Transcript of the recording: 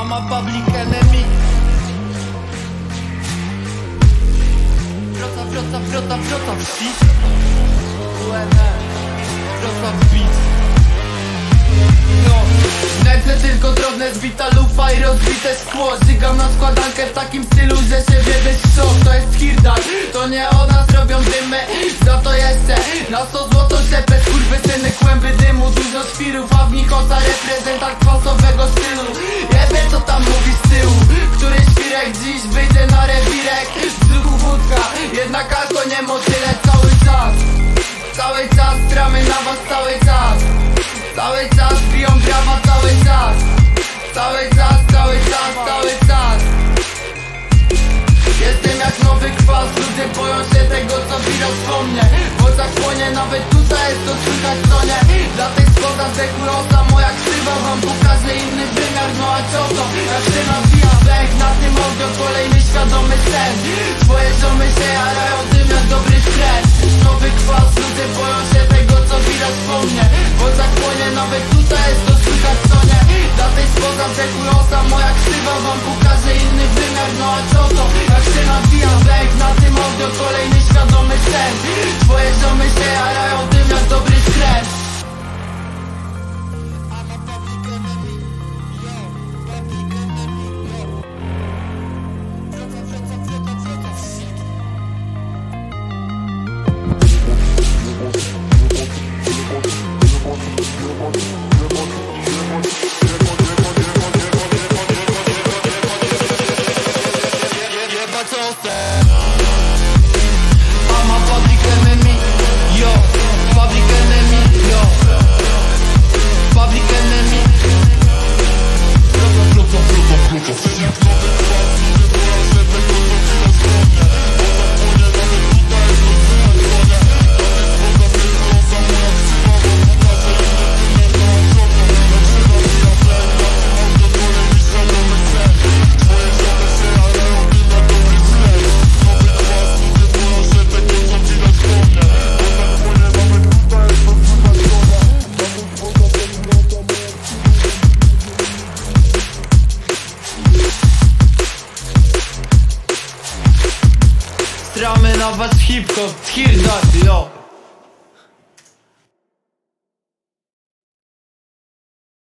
I'm a public enemy. Wrota, wrota, wrota, wrota, wstyd UNR tylko drobne zbita lufa i rozbite szkło Żygam na składankę w takim stylu, że się wiedeć co To jest hirdal, to nie o nas robią dymy Za to jeszcze. Na 100 złoto szepę syny kłęby dymu. Dużo świrów, a w nich oca reprezentant kwasowego stylu. Jebie co tam mówisz z tyłu. Który świrek dziś wyjdzie na rewirek? Brzuchu wódka, jednak alko nie motyle cały czas Cały czas tramy na was cały czas. Cały czas biją brawa cały czas Cały czas, cały czas, cały czas. Jestem jak nowy kwas, ludzie boją się tego co widać po mnie W oczach płonie, nawet tutaj jest to słychać co nie. Dla tych spoza dekurosa moja krzywa wam pokaże inny wymiar No a co to, jak się nawija na tym audio kolejny świadomy sen. Twoje ziomy seguro Keep hop, hear up.